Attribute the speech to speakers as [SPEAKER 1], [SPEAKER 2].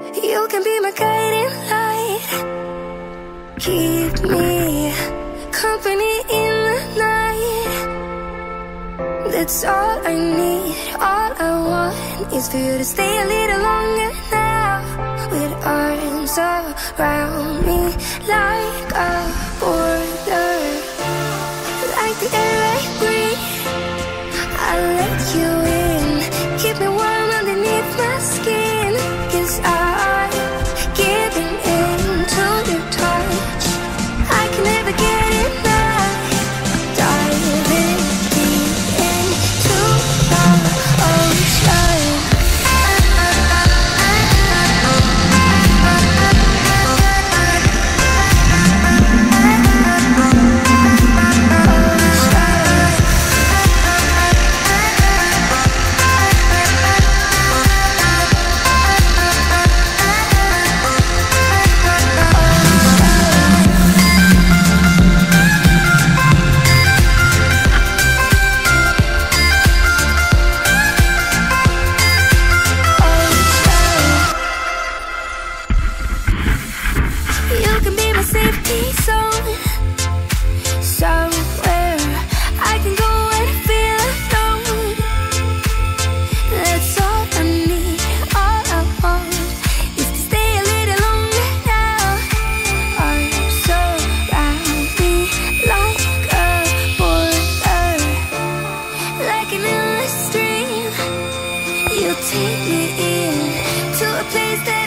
[SPEAKER 1] You can be my guiding light. Keep me company in the night. That's all I need. All I want is for you to stay a little longer now. With arms around me, like. take me in to a place that